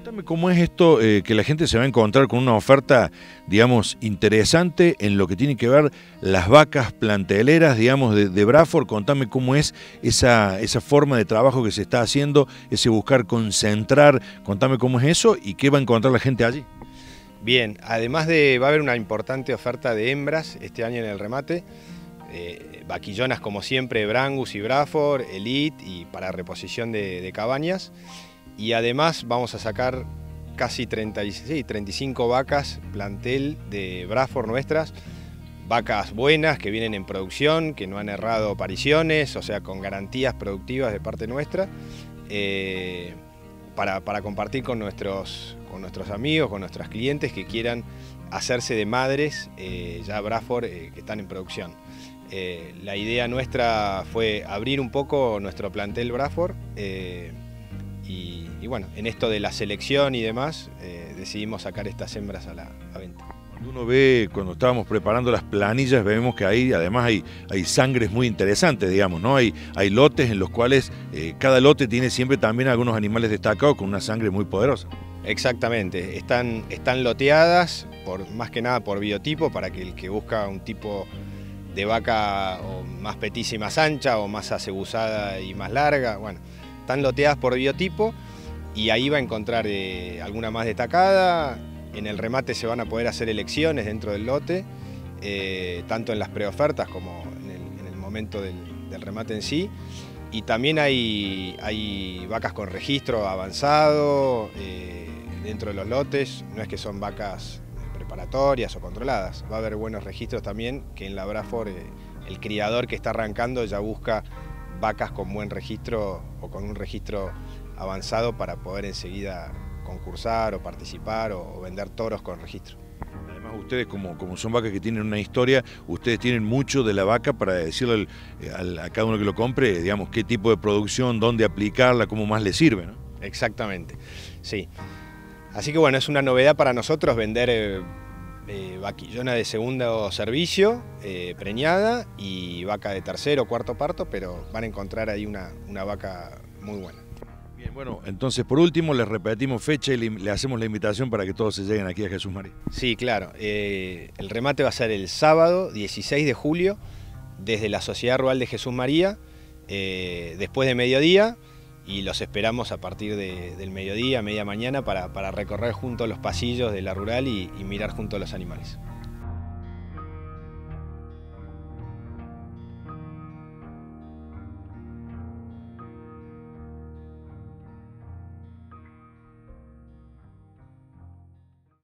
Contame cómo es esto eh, que la gente se va a encontrar con una oferta, digamos, interesante en lo que tiene que ver las vacas planteleras, digamos, de, de. Contame cómo es esa, esa forma de trabajo que se está haciendo, ese buscar concentrar. Contame cómo es eso y qué va a encontrar la gente allí. Bien, además de, va a haber una importante oferta de hembras este año en el remate. Eh, vaquillonas como siempre, Brangus y Bradford, Elite y para reposición de cabañas y además vamos a sacar casi 30, sí, 35 vacas plantel de Bradford nuestras, vacas buenas que vienen en producción, que no han errado apariciones, o sea, con garantías productivas de parte nuestra, eh, para, para, compartir con nuestros, con nuestros amigos, con nuestros clientes que quieran hacerse de madres eh, ya Bradford eh, que están en producción. La idea nuestra fue abrir un poco nuestro plantel Bradford eh, y, y, bueno, en esto de la selección y demás, eh, decidimos sacar estas hembras a la a venta. Cuando uno ve, cuando estábamos preparando las planillas, vemos que ahí además hay, hay sangres muy interesantes, digamos, ¿no? Hay, hay lotes en los cuales eh, cada lote tiene siempre también algunos animales destacados con una sangre muy poderosa. Exactamente, están, están loteadas, por, más que nada por biotipo, para que el que busca un tipo de vaca o más petiza y más ancha, o más acebusada y más larga, bueno, están loteadas por biotipo y ahí va a encontrar eh, alguna más destacada. En el remate se van a poder hacer elecciones dentro del lote, eh, tanto en las preofertas como en el, en el momento del, remate en sí. Y también hay, vacas con registro avanzado eh, dentro de los lotes, no es que son vacas preparatorias o controladas, va a haber buenos registros también que en la Brafor el criador que está arrancando ya busca vacas con buen registro o con un registro avanzado para poder enseguida concursar o participar o, o vender toros con registro. Además ustedes como, como son vacas que tienen una historia, ustedes tienen mucho de la vaca para decirle al, al, a cada uno que lo compre, digamos, qué tipo de producción, dónde aplicarla, cómo más le sirve, ¿no? Exactamente, sí. Así que bueno, es una novedad para nosotros vender eh, eh, vaquillona de segundo servicio, eh, preñada y vaca de tercero o cuarto parto, pero van a encontrar ahí una, una vaca muy buena. Bien, bueno, entonces por último les repetimos fecha y le, le, hacemos la invitación para que todos se lleguen aquí a Jesús María. Sí, claro. Eh, el remate va a ser el sábado 16 de julio desde la Sociedad Rural de Jesús María, eh, después de mediodía y los esperamos a partir de, del mediodía, media mañana, para, para recorrer juntos los pasillos de la rural y, y mirar juntos los animales.